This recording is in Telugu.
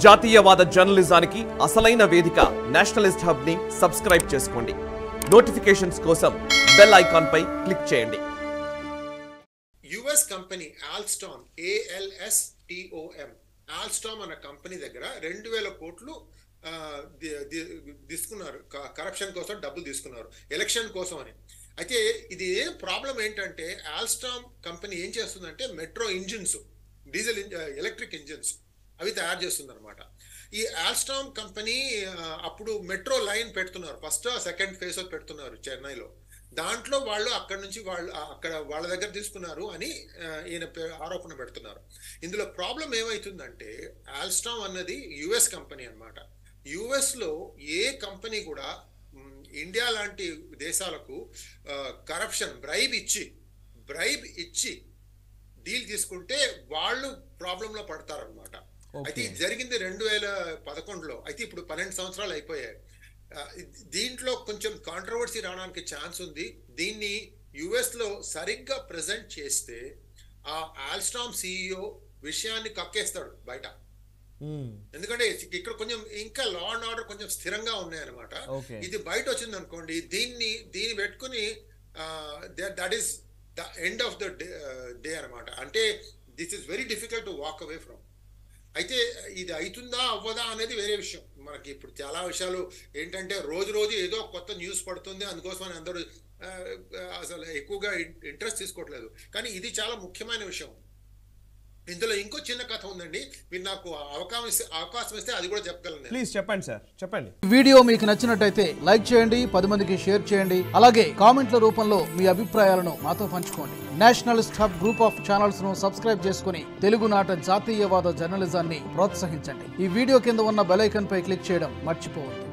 జాతీయవాద జర్నలిజానికి అసలైన వేదిక నేషనలిస్ట్ హబ్ని సబ్స్క్రైబ్ చేసుకోండి. నోటిఫికేషన్స్ కోసం బెల్ ఐకాన్ పై క్లిక్ చేయండి. US company Alstom A L S T O M Alstom అన్న కంపెనీ దగ్గర రెండు వేల కోట్లు తీసుకున్నారు. క- కరప్షన్ కోసం డబ్బులు తీసుకున్నారు. ఎలక్షన్ కోసం అని. అయితే ఇది ప్రాబ్లం ఏంటంటే ఆల్స్టామ్ కంపెనీ ఏం చేస్తుందంటే మెట్రో ఇంజిన్స్ డీజిల్ ఇంజ- ఎలక్ట్రిక్ ఇంజిన్స్ అవి తయారు చేస్తుంది అనమాట ఈ ఆల్స్టామ్ కంపెనీ అప్పుడు మెట్రో లైన్ పెడుతున్నారు. ఫస్ట్ సెకండ్ ఫేజ్ పెడుతున్నారు చెన్నైలో. దాంట్లో వాళ్ళు అక్కడ నుంచి వాళ్ళు అక్కడ వాళ్ళ దగ్గర తీసుకున్నారు అని ఈయన ఆరోపణ పెడుతున్నారు. ఇందులో ప్రాబ్లం ఏమవుతుందంటే ఆల్స్టామ్ అన్నది యుఎస్ కంపెనీ అనమాట యుఎస్లో ఏ కంపెనీ కూడా ఇండియా లాంటి దేశాలకు కరప్షన్ బ్రైబ్ ఇచ్చి బ్రైబ్ ఇచ్చి డీల్ తీసుకుంటే వాళ్ళు ప్రాబ్లంలో పడతారనమాట అయితే ఇది జరిగింది రెండు వేల పదకొండులో. అయితే ఇప్పుడు పన్నెండు సంవత్సరాలు అయిపోయాయి. దీంట్లో కొంచెం కాంట్రవర్సీ రావడానికి ఛాన్స్ ఉంది. దీన్ని యుఎస్లో సరిగ్గా ప్రజెంట్ చేస్తే ఆ ఆల్స్టామ్ సిఇఓ విషయాన్ని కక్కేస్తాడు బయట. ఎందుకంటే ఇక్కడ కొంచెం ఇంకా లా అండ్ ఆర్డర్ కొంచెం స్థిరంగా ఉన్నాయన్నమాట. Okay. ఇది బయట వచ్చింది అనుకోండి దీన్ని దీన్ని పెట్టుకుని that is the end of the day అన్నమాట. అంటే this is very difficult to walk away from అయితే ఇది అవుతుందా అవ్వదా అనేది వేరే విషయం. మనకి ఇప్పుడు చాలా విషయాలు ఏంటంటే రోజు రోజు ఏదో కొత్త న్యూస్ పడుతుంది అందుకోసం అని అందరూ అసలు ఎక్కువగా ఇంట్రెస్ట్ తీసుకోవట్లేదు. కానీ ఇది చాలా ముఖ్యమైన విషయం. ఇందులో ఇంకో చిన్న కథ ఉందండి. మీరు నాకు అవకాశం ఇస్తే అవకాశం ఇస్తే అది కూడా చెప్పగలను. ప్లీజ్ చెప్పండి సార్ చెప్పండి. వీడియో మీకు నచ్చినట్టయితే లైక్ చేయండి పది మందికి షేర్ చేయండి. అలాగే కామెంట్ల రూపంలో మీ అభిప్రాయాలను మాతో పంచుకోండి. నేషనలిస్ట్ హబ్ గ్రూప్ ఆఫ్ ఛానల్స్ను సబ్స్క్రైబ్ చేసుకుని తెలుగునాట జాతీయవాద జర్నలిజాన్ని ప్రోత్సహించండి. ఈ వీడియో కింద ఉన్న బెల్ ఐకాన్ పై క్లిక్ చేయడం మర్చిపోవద్దు.